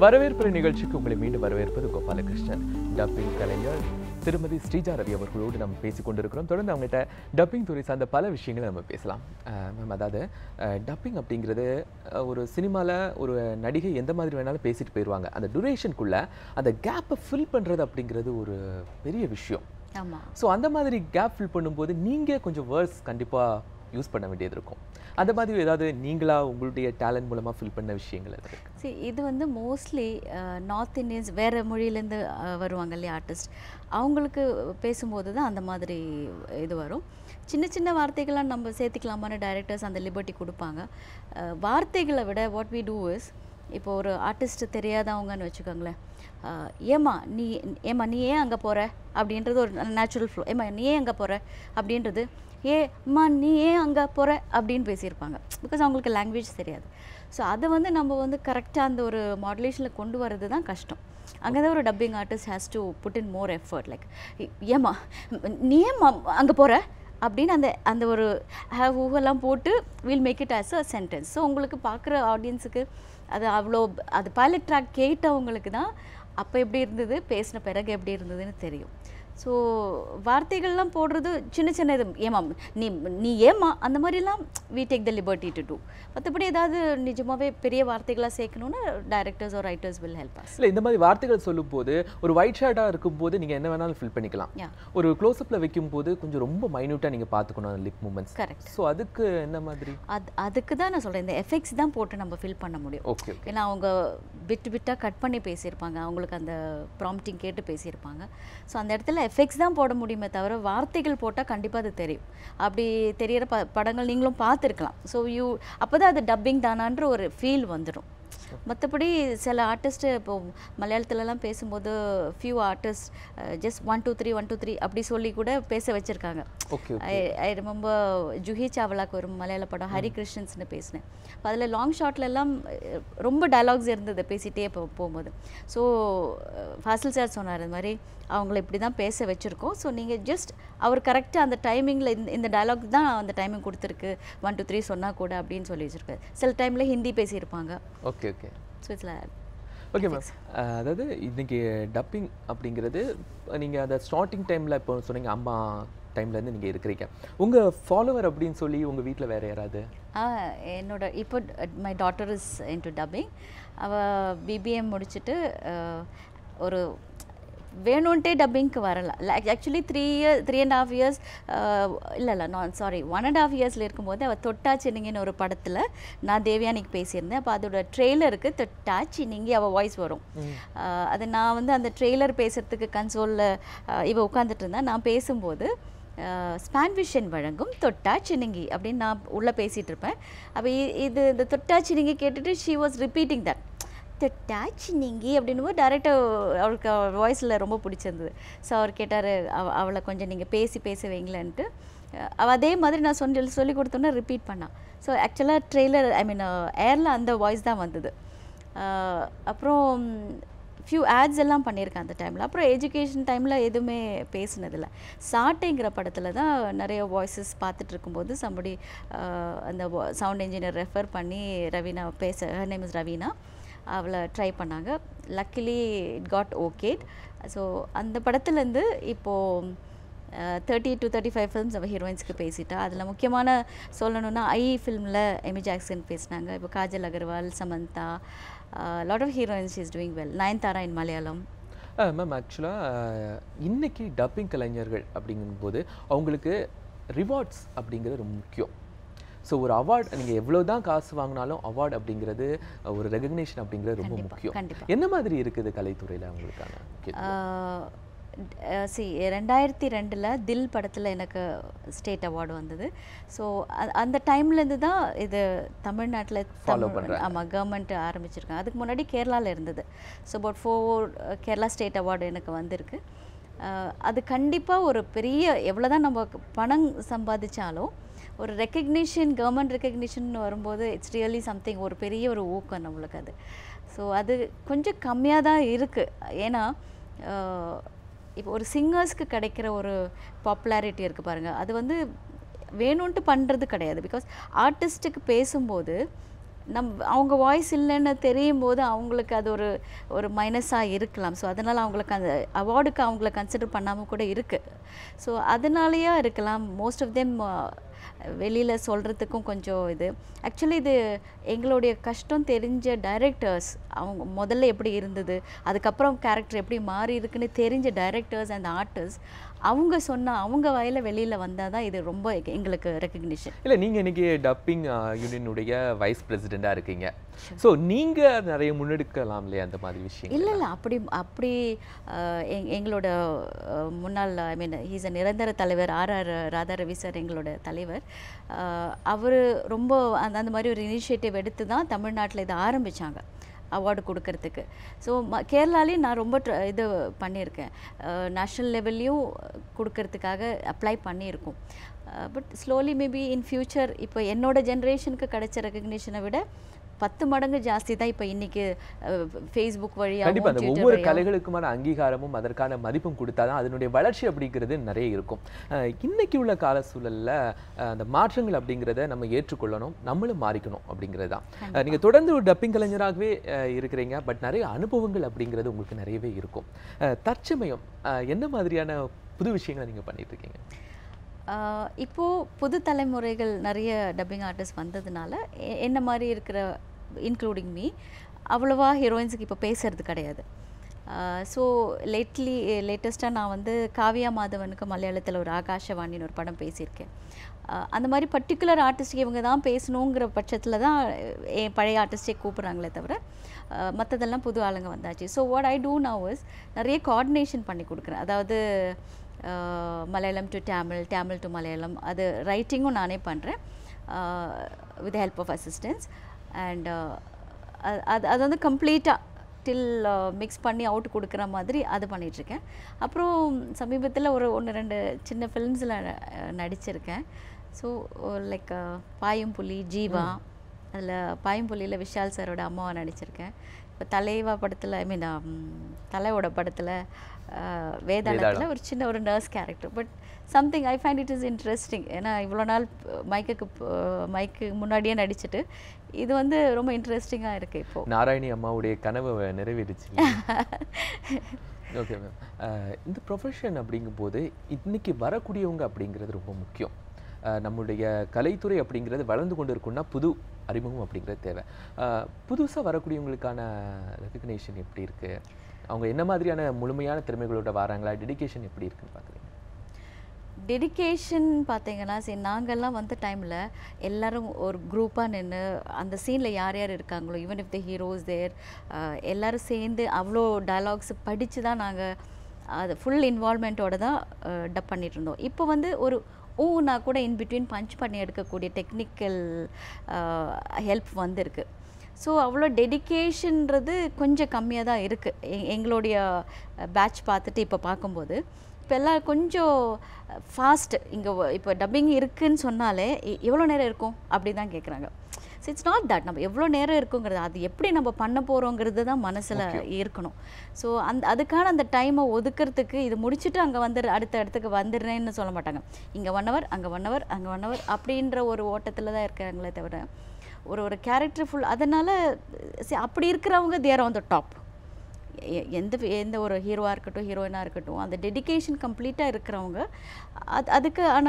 வரவேற்பு நிகழ்ச்சிக்கு உங்களை மீண்டும் வரவேற்பது கோபாலகிருஷ்ணன். டப்பிங் கலைஞர் திருமதி ஸ்ரீஜா ரவி அவர்களோடு நம்ம பேசிக் கொண்டிருக்கிறோம். தொடர்ந்து அவங்ககிட்ட டப்பிங் துறை சார்ந்த பல விஷயங்களை நம்ம பேசலாம். மேம் அதாவது டப்பிங் அப்படிங்கிறது ஒரு சினிமாவில் ஒரு நடிகை எந்த மாதிரி வேணாலும் பேசிட்டு போயிடுவாங்க அந்த duration-க்குள்ள அந்த கேப்பை ஃபில் பண்ணுறது அப்படிங்கிறது ஒரு பெரிய விஷயம். ஆமா. ஸோ அந்த மாதிரி கேப் ஃபில் பண்ணும்போது நீங்கள் கொஞ்சம் வேர்ட்ஸ் கண்டிப்பாக யூஸ் பண்ண வேண்டியது இருக்கும். அந்த மாதிரி ஏதாவது நீங்களா உங்களுடைய டேலண்ட் மூலமாக ஃபில் பண்ண விஷயங்கள் எதாவது சரி இது வந்து மோஸ்ட்லி நார்த் இந்தியன்ஸ் வேறு மொழியிலேருந்து வருவாங்க இல்லையா ஆர்டிஸ்ட் அவங்களுக்கு பேசும்போது தான் அந்த மாதிரி இது வரும். சின்ன சின்ன வார்த்தைகள்லாம் நம்ம சேர்த்துக்கலாமான்னு டைரக்டர்ஸ் அந்த லிபர்ட்டி கொடுப்பாங்க. வார்த்தைகளை விட வாட் வி டூ இஸ் இப்போ ஒரு ஆர்டிஸ்ட் தெரியாதவங்கன்னு வச்சுக்கோங்களேன். ஏமா ஏம்மா நீ ஏம்மா நீ ஏன் அங்கே போகிற அப்படின்றது ஒரு நேச்சுரல் ஃப்ளோ ஏம்மா நீ ஏன் அங்கே போகிற அப்படின்றது ஏ அம்மா நீ ஏன் அங்கே போகிற அப்படின்னு பேசியிருப்பாங்க. பிகாஸ் அவங்களுக்கு லாங்குவேஜ் தெரியாது. ஸோ அதை வந்து நம்ம வந்து கரெக்டாக அந்த ஒரு மாடுலேஷனில் கொண்டு வர்றது தான் கஷ்டம். அங்கே தான் ஒரு dubbing artist has to put in more effort like ஏம்மா நீ ஏம்மா அங்கே போகிற அப்படின்னு அந்த அந்த ஒரு ஹேவ் ஊகெல்லாம் போட்டு will make it as a sentence so உங்களுக்கு பார்க்குற ஆடியன்ஸுக்கு அது அவ்வளோ அது பைலட் ட்ராக் கேட்டவங்களுக்கு தான் அப்போ எப்படி இருந்தது பேசின பிறகு எப்படி இருந்ததுன்னு தெரியும். ஸோ வார்த்தைகள்லாம் போடுறது சின்ன சின்ன இது. ஏமா நீ நீ ஏமா அந்த மாதிரிலாம் we take the liberty to do மற்றபடி ஏதாவது நிஜமாவே பெரிய வார்த்தைகளாக சேர்க்கணுன்னா டைரக்டர்ஸ் ஒரு ரைட்டர்ஸ் வில் ஹெல்ப் அஸ் இல்லை இந்த மாதிரி வார்த்தைகள் சொல்லும்போது ஒரு ஒயிட் ஷர்ட்டாக இருக்கும்போது நீங்கள் என்ன வேணாலும் ஃபில் பண்ணிக்கலாம். ஒரு க்ளோஸ்அப்பில் வைக்கும்போது கொஞ்சம் ரொம்ப மைன்யூட்டாக நீங்கள் பார்த்துக்கணும் அந்த லிப் மூமெண்ட்ஸ் கரெக்ட் ஸோ அதுக்கு என்ன மாதிரி? அது அதுக்கு தான் நான் சொல்கிறேன் இந்த எஃபெக்ட்ஸ் தான் போட்டு நம்ம ஃபில் பண்ண முடியும். ஓகே ஏன்னா அவங்க பிட்டு பிட்டாக கட் பண்ணி பேசியிருப்பாங்க. அவங்களுக்கு அந்த ப்ராம்ப்டிங் கேட்டு பேசியிருப்பாங்க. ஸோ அந்த இடத்துல எஃபெக்ட்ஸ் தான் போட முடியுமே தவிர வார்த்தைகள் போட்டால் கண்டிப்பாக அது தெரியும். அப்படி தெரியிற ப படங்கள் நீங்களும் பார்த்துருக்கலாம். ஸோ யூ அப்போ தான் அது டப்பிங் தானான்ற ஒரு ஃபீல் வந்துடும் மற்றபடி சில ஆர்டிஸ்ட்டு இப்போ மலையாளத்துலலாம் பேசும்போது few artist just one two three one two three அப்படி சொல்லி கூட பேச வச்சுருக்காங்க. ஐ ரிமெம்பர் ஜுஹி சாவ்லாக்கு ஒரு மலையாள படம் ஹரி கிருஷ்ணன்ஸ்னு பேசினேன். அப்ப அதுல லாங் ஷாட்ல எல்லாம் அஹ், ரொம்ப டயலாக்ஸ் இருந்தது பேசிட்டே போ போகும்போது. ஸோ ஃபாசில் சார் சொன்னார் இது மாதிரி அவங்கள இப்படி தான் பேச வச்சுருக்கோம். ஸோ நீங்கள் ஜஸ்ட் அவர் கரெக்டாக அந்த டைமிங்கில் இந்த இந்த டயலாக் தான் அந்த டைமிங் கொடுத்துருக்கு. ஒன் டூ த்ரீ சொன்னால் கூட அப்படின்னு சொல்லி வச்சுருக்காரு. சில டைமில் ஹிந்தி பேசியிருப்பாங்க. Okay okay so it's okay ma'am அதாவது இன்னைக்கு டப்பிங் அப்படிங்கிறது நீங்கள் அந்த ஸ்டார்டிங் டைமில் இப்போ சொன்னீங்க அம்மா டைம்லேருந்து நீங்கள் இருக்கிறீங்க. உங்கள் ஃபாலோவர் அப்படின்னு சொல்லி உங்கள் வீட்டில் வேறு யாராவது? என்னோட இப்போ my daughter is into dubbing அவள் பிபிஎம் முடிச்சுட்டு ஒரு வேணும்ன்ட்டே டப்பிங்க்கு வரல. Actually three year three and half years இல்லை இல்லை நான் சாரி ஒன் அண்ட் ஹாஃப் இயர்ஸில் இருக்கும்போது அவள் தொட்டா சின்னிங்கன்னு ஒரு படத்தில் நான் தேவயானிக்கு பேசியிருந்தேன். அப்போ அதோட ட்ரெய்லருக்கு தொட்டா சின்னிங்கி அவள் வாய்ஸ் வரும். அது நான் வந்து அந்த ட்ரெய்லர் பேசுகிறதுக்கு கன்சோலில் இவ உட்காந்துட்டு இருந்தேன் நான் பேசும்போது ஸ்பான்விஷன் வழங்கும் தொட்டா சின்னிங்கி அப்படின்னு நான் உள்ளே பேசிகிட்டு இருப்பேன். அப்போ இது இந்த தொட்டா சின்னிங்கி கேட்டுட்டு she was repeating that touch சின்னிங்கி அப்படின்னு டேரக்டர் அவருக்கு வாய்ஸில் ரொம்ப பிடிச்சிருந்தது. ஸோ அவர் கேட்டார் அவ அவளை கொஞ்சம் நீங்கள் பேசி பேச வைங்களேன்ட்டு. அவள் அதே மாதிரி நான் சொல்லி சொல்லி கொடுத்தோன்னே ரிப்பீட் பண்ணான் ஸோ ஆக்சுவலாக ட்ரெய்லர் ஐ மீன் ஏரில் அந்த வாய்ஸ் தான் வந்தது. அப்புறம் ஃபியூ ஆட்ஸ் எல்லாம் பண்ணியிருக்கேன் அந்த டைமில் அப்புறம் எஜுகேஷன் டைமில் எதுவுமே பேசினதில்ல. சாட்டைங்கிற படத்தில் தான் நிறைய வாய்ஸஸ் பார்த்துட்டு இருக்கும்போது சம்படி அந்த சவுண்ட் இன்ஜினியர் ரெஃபர் பண்ணி ரவீனா பேச நேம் இஸ் ரவீனா. அவளை ட்ரை பண்ணாங்க. Luckily it got okayed so அந்த படத்துலேருந்து இப்போது thirty to thirty five films அவள் ஹீரோயின்ஸ்க்கு பேசிட்டா. அதில் முக்கியமான சொல்லணும்னா ஐ ஃபிலிமில் எமி ஜாக்சன் பேசினாங்க. இப்போ Kajal Aggarwal Samantha lot of heroines is doing well Nayanthara in Malayalam. Ma'am ஆக்சுவலாக இன்னைக்கு டப்பிங் கலைஞர்கள் அப்படிங்கும்போது அவங்களுக்கு ரிவார்ட்ஸ் அப்படிங்கிறது ரொம்ப முக்கியம். ஸோ ஒரு அவார்ட் நீங்கள் எவ்வளோ தான் காசு வாங்கினாலும் அவார்ட் அப்படிங்கிறது ஒரு ரெகக்னேஷன் அப்படிங்கிறது ரொம்ப முக்கியம். என்ன மாதிரி இருக்குது கலைத்துறையில் அவங்களுக்கான? சி ரெண்டாயிரத்தி ரெண்டில் தில் படத்தில் எனக்கு ஸ்டேட் அவார்டு வந்தது ஸோ அந்த டைம்லேருந்து தான் இது தமிழ்நாட்டில். ஆமாம் கவர்மெண்ட் ஆரம்பிச்சிருக்காங்க அதுக்கு முன்னாடி கேரளாவில் இருந்தது so about four Kerala state award எனக்கு வந்திருக்கு அது கண்டிப்பாக ஒரு பெரிய எவ்வளோ தான் நம்ம பணம் சம்பாதிச்சாலும் ஒரு ரெக்கக்னிஷன் கவர்மெண்ட் ரெக்கக்னிஷன் வரும்போது இட்ஸ் ரியலி சம்திங் ஒரு பெரிய ஒரு ஊக்கம் நம்மளுக்கு அது. ஸோ அது கொஞ்சம் கம்மியாக தான் இருக்குது ஏன்னா இப்போ ஒரு சிங்கர்ஸ்க்கு கிடைக்கிற ஒரு பாப்புலாரிட்டி இருக்குது பாருங்கள் அது வந்து வேணும்ன்ட்டு பண்ணுறது கிடையாது. பிகாஸ் ஆர்டிஸ்ட்டுக்கு பேசும்போது நம் அவங்க வாய்ஸ் இல்லைன்னு தெரியும் போது அவங்களுக்கு அது ஒரு ஒரு மைனஸாக இருக்கலாம். ஸோ அதனால் அவங்களுக்கு அந்த அவார்டுக்கு அவங்கள கன்சிடர் பண்ணாமல் கூட இருக்குது ஸோ அதனாலேயே இருக்கலாம். மோஸ்ட் ஆஃப் தெம் வெளியில் சொல்கிறதுக்கும் கொஞ்சம் இது. ஆக்சுவலி இது எங்களுடைய கஷ்டம் தெரிஞ்ச டைரக்டர்ஸ் அவங்க முதல்ல எப்படி இருந்தது அதுக்கப்புறம் கேரக்டர் எப்படி மாறி இருக்குன்னு தெரிஞ்ச டைரக்டர்ஸ் அண்ட் ஆர்டிஸ்ட் அவங்க சொன்ன அவங்க வயல வெளியில் வந்தால் தான் இது ரொம்ப எங்க- எங்களுக்கு ரெக்கக்னிஷன் இல்ல நீங்க இன்னைக்கு டப்பிங் யூனியனுடைய வைஸ் பிரசிடெண்டா இருக்கீங்க. சோ நீங்க நிறைய முன்னெடுக்கலாம் இல்லையா அந்த மாதிரி விஷயம் இல்லை இல்லை. அப்படி அப்படி எங்களோட முன்னாள் ஐ மீன் ஹீஸ் அ நிரந்தர தலைவர் ஆர் ஆர் ராதாரவி சார் எங்களோட தலைவர். அவர் ரொம்ப அந்த அந்த மாதிரி ஒரு இனிஷியேட்டிவ் எடுத்து தான் தமிழ்நாட்டில் இதை ஆரம்பிச்சாங்க. அவார்டு கொடுக்கறதுக்கு. ஸோ ம கேரளாலேயும் நான் ரொம்ப இது பண்ணியிருக்கேன். நேஷ்னல் லெவல்லையும் கொடுக்கறதுக்காக அப்ளை பண்ணியிருக்கோம். But slowly maybe in future இப்போ என்னோட ஜென்ரேஷனுக்கு கிடைச்ச ரெக்கக்னிஷனை விட பத்து மடங்கு ஜாஸ்தி தான் இப்போ இன்னைக்கு ஃபேஸ்புக் கண்டிப்பா அந்த வழியாகவும் ஒவ்வொரு ட்விட்டர் கலைகளுக்குமான அங்கீகாரமும் அதற்கான மதிப்பும் கொடுத்தாதான் அதனுடைய வளர்ச்சி அப்படிங்கிறது நிறைய இருக்கும். அஹ் இன்னைக்கு உள்ள கால சூழல்ல அஹ் அந்த மாற்றங்கள் அப்படிங்கிறத நம்ம ஏற்றுக்கொள்ளணும் நம்மளும் மாறிக்கணும் அப்படிங்கிறது தான். அஹ் நீங்க தொடர்ந்து ஒரு டப்பிங் கலைஞராகவே இருக்கிறீங்க பட் நிறைய அனுபவங்கள் அப்படிங்கிறது உங்களுக்கு நிறையவே இருக்கும். தற்சமயம் என்ன மாதிரியான புது விஷயங்களை நீங்க பண்ணிட்டு இருக்கீங்க? இப்போது புது தலைமுறைகள் நிறைய டப்பிங் ஆர்டிஸ்ட் வந்ததுனால எ- என்ன மாதிரி இருக்கிற இன்க்ளூடிங் மீ அவ்வளோவா ஹீரோயின்ஸுக்கு இப்போ பேசுறது கிடையாது. ஸோ லேட்லி லேட்டஸ்ட்டாக நான் வந்து காவியா மாதவனுக்கு மலையாளத்தில் ஒரு ஆகாஷவாணின்னு ஒரு படம் பேசியிருக்கேன். அந்த மாதிரி பர்டிகுலர் ஆர்டிஸ்ட்டுக்கு இவங்க தான் பேசணுங்கிற பட்சத்தில் தான் என் பழைய ஆர்டிஸ்டே கூப்பிட்றாங்களே தவிர மற்றதெல்லாம் புது ஆளுங்க வந்தாச்சு. So what I do now is நிறைய கோஆர்டினேஷன் பண்ணி கொடுக்குறேன். அதாவது மலையாளம் டு தமிழ் தமிழ் டு மலையாளம் அது ரைட்டிங்கும் நானே பண்ணுறேன் with help of assistance and அது அது வந்து கம்ப்ளீட்டாக டில் மிக்ஸ் பண்ணி அவுட் கொடுக்குற மாதிரி அது பண்ணிகிட்ருக்கேன் அப்புறம் சமீபத்தில் ஒரு ஒன்று ரெண்டு சின்ன ஃபிலிம்ஸில் நடிச்சிருக்கேன். ஸோ லைக் பாயும் புலி ஜீவா அதில் பாயும் புலியில் விஷால் சாரோட அம்மாவை நடிச்சிருக்கேன். இப்போ தலைவா படத்தில் ஐ மீன் தலையோட படத்தில் வேதாளத்தில் ஒரு சின்ன ஒரு nurse character but something I find it is interesting ஏன்னா இவ்வளோ நாள் மைக்குக்கு மைக்கு முன்னாடியே நடிச்சிட்டு இது வந்து ரொம்ப இன்ட்ரெஸ்டிங்காக இருக்குது இப்போது நாராயணி அம்மாவுடைய கனவு நிறைவேறிச்சு. ஓகே மேம் இந்த ப்ரொஃபஷன் அப்படிங்கும்போது இன்னைக்கு வரக்கூடியவங்க அப்படிங்கிறது ரொம்ப முக்கியம். நம்முடைய கலைத்துறை அப்படிங்கிறது வளர்ந்து கொண்டு இருக்குன்னா புது அறிமுகம் அப்படிங்கிறது தேவை. புதுசாக வரக்கூடியவங்களுக்கான ரெக்கக்னேஷன் எப்படி இருக்கு? அவங்க என்ன மாதிரியான முழுமையான திறமைகளோட வராங்களா? டெடிகேஷன் எப்படி இருக்குன்னு பார்க்குறீங்க டெடிகேஷன் பார்த்தீங்கன்னா சரி நாங்கள்லாம் வந்த டைமில் எல்லோரும் ஒரு குரூப்பாக நின்று அந்த சீனில் யார் யார் இருக்காங்களோ even if the heroes there எல்லோரும் சேர்ந்து அவ்வளோ டயலாக்ஸ் படித்து தான் நாங்கள் அது ஃபுல் இன்வால்மெண்ட்டோட தான் டப் பண்ணிகிட்டு இருந்தோம். இப்போ வந்து ஒரு ஊனா கூட இன் பிட்வீன் பஞ்ச் பண்ணி எடுக்கக்கூடிய டெக்னிக்கல் ஹெல்ப் வந்திருக்கு. ஸோ அவ்வளோ டெடிகேஷன்றது கொஞ்சம் கம்மியாக தான் இருக்குது எங்களுடைய பேட்ச் பார்த்துட்டு இப்போ பார்க்கும்போது. இப்போ எல்லாம் கொஞ்சம் ஃபாஸ்ட் இங்கே இப்போ டப்பிங் இருக்குன்னு சொன்னாலே எவ்வளோ நேரம் இருக்கும்? அப்படி தான் கேட்குறாங்க ஸோ இட்ஸ் நாட் தட் நம்ம எவ்வளோ நேரம் இருக்குங்கிறது அது எப்படி நம்ம பண்ண போகிறோங்கிறது தான் மனசில் இருக்கணும். ஸோ அந்த அதுக்கான அந்த டைமை ஒதுக்கிறதுக்கு இது முடிச்சுட்டு அங்கே வந்து அடுத்த இடத்துக்கு வந்துடுறேன்னு சொல்ல மாட்டாங்க. இங்கே ஒன் ஹவர் அங்கே ஒன் ஹவர் அங்கே ஒன் ஹவர் அப்படின்ற ஒரு ஓட்டத்தில் தான் இருக்காங்களே தவிர ஒரு ஒரு கேரக்டர் ஃபுல் அதனால் அப்படி இருக்கிறவங்க தேர் ஆன் த டாப் எ- எந்த எந்த ஒரு ஹீரோவாக இருக்கட்டும் ஹீரோயினாக இருக்கட்டும் அந்த டெடிகேஷன் கம்ப்ளீட்டாக இருக்கிறவங்க அது அதுக்கான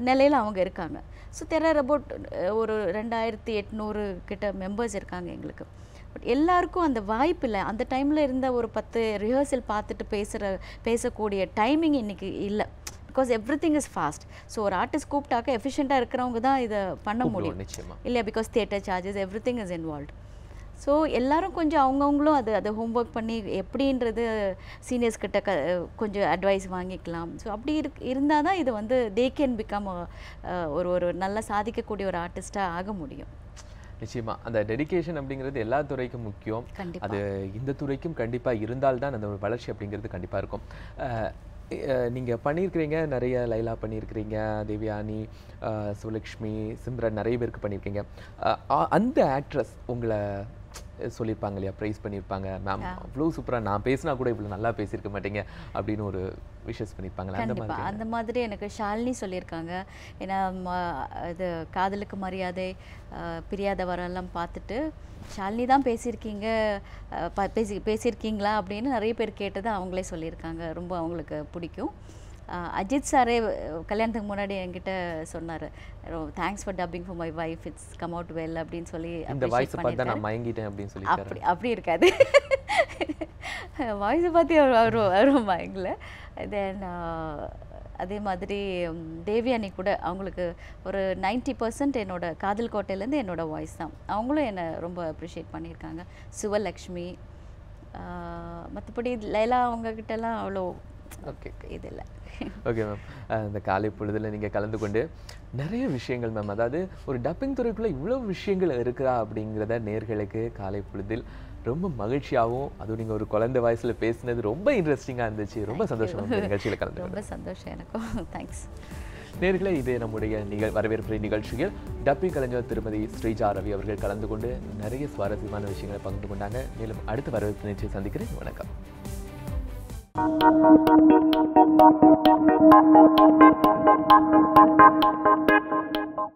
நிலையில் அவங்க இருக்காங்க. ஸோ தெர் அபவுட் ஒரு ரெண்டாயிரத்தி எட்நூறு கிட்ட மெம்பர்ஸ் இருக்காங்க எங்களுக்கு. பட் எல்லாருக்கும் அந்த வாய்ப்பு இல்லை. அந்த டைமில் இருந்த ஒரு பத்து ரிஹர்சல் பார்த்துட்டு பேசுகிற பேசக்கூடிய டைமிங் இன்றைக்கி இல்லை. Because everything is fast so ஒரு ஆர்டிஸ்ட் கூப்பிட்டாக்க எஃபிஷியண்ட்டாக இருக்கிறவங்க தான் இதை பண்ண முடியும். இல்லையா because theatre charges everything is involve so எல்லாரும் கொஞ்சம் அவங்கவுங்களும் அது அதை ஹோம்ஒர்க் பண்ணி எப்படின்றது சீனியர்ஸ் கிட்ட க கொஞ்சம் அட்வைஸ் வாங்கிக்கலாம். ஸோ அப்படி இருக் இருந்தால் தான் இது வந்து தே கேன் பிகம் ஒரு ஒரு நல்லா சாதிக்கக்கூடிய ஒரு ஆர்டிஸ்ட்டாக ஆக முடியும். நிச்சயமா. அந்த டெடிகேஷன் அப்படிங்கிறது எல்லா துறைக்கும் முக்கியம். அது இந்த துறைக்கும் கண்டிப்பா இருந்தால்தான் அந்த வளர்ச்சி அப்படிங்கிறது கண்டிப்பா இருக்கும். நீங்கள் பண்ணியிருக்கிறீங்க நிறைய லைலா பண்ணியிருக்கிறீங்க தேவயானி சுலக்ஷ்மி சிம்ரன் நிறைய பேருக்கு பண்ணியிருக்கீங்க அந்த ஆக்ட்ரஸ் உங்களை சொல்லியிருப்பாங்க இல்லையா? ப்ரைஸ் பண்ணியிருப்பாங்க. மேம் அவ்வளோ சூப்பராக நான் பேசினா கூட இவ்வளோ நல்லா பேசியிருக்க மாட்டீங்க அப்படின்னு ஒரு விஷஸ் பண்ணியிருப்பாங்களா? அந்த மாதிரி அந்த மாதிரி எனக்கு ஷாலினி சொல்லியிருக்காங்க. ஏன்னா இது காதலுக்கு மரியாதை பிரியாத வரலாம் பார்த்துட்டு ஷாலினி தான் பேசியிருக்கீங்க பேசி பேசியிருக்கீங்களா? அப்படின்னு நிறைய பேர் கேட்டதை அவங்களே சொல்லியிருக்காங்க. ரொம்ப அவங்களுக்கு பிடிக்கும். அஜித் சாரே கல்யாணத்துக்கு முன்னாடி என்கிட்ட சொன்னார். Thanks for dubbing for my wife it's come out well அப்படின்னு சொல்லி இந்த வாய்ஸை பார்த்து. நான் மயங்கிட்டேன் அப்படின்னு சொல்லி அப்படி அப்படி இருக்காது. வாய்ஸை பார்த்து அவர் அவர் அவரும் பயங்கல தென் அதே மாதிரி ம், தேவி அண்ணி கூட அவங்களுக்கு ஒரு 90% பர்சன்ட் என்னோட காதல் கோட்டையிலேருந்து என்னோட வாய்ஸ் தான். அவங்களும் என்னை ரொம்ப அப்ரிஷியேட் பண்ணியிருக்காங்க. சிவலக்ஷ்மி மற்றபடி லைலா அவங்கக்கிட்டலாம் அவ்வளோ ஓகே இது இல்லை ஓகே மேம் இந்த காலை பொழுதுல நீங்கள் கலந்து கொண்டு நிறைய விஷயங்கள் மேம் அதாவது ஒரு டப்பிங் துறைக்குள்ள இவ்வளவு விஷயங்கள் இருக்கிறா அப்படிங்கிறத நேர்களுக்கு காலை பொழுதில் ரொம்ப மகிழ்ச்சியாகவும் அதுவும் நீங்கள் ஒரு குழந்தை வயசுல பேசினது ரொம்ப இன்ட்ரெஸ்டிங்காக இருந்துச்சு. ரொம்ப சந்தோஷம் நிகழ்ச்சியில் கலந்து ரொம்ப சந்தோஷம் எனக்கும். தேங்க்ஸ் நேர்களே இது நம்முடைய நிகழ் வரவேற்பு நிகழ்ச்சியில் டப்பிங் கலைஞர் திருமதி ஸ்ரீஜா ரவி அவர்கள் கலந்து கொண்டு நிறைய சுவாரஸ்யமான விஷயங்களை பகிர்ந்து கொண்டாங்க. மேலும் அடுத்த வரவேற்பு நிகழ்ச்சியை சந்திக்கிறேன். வணக்கம். Thank you.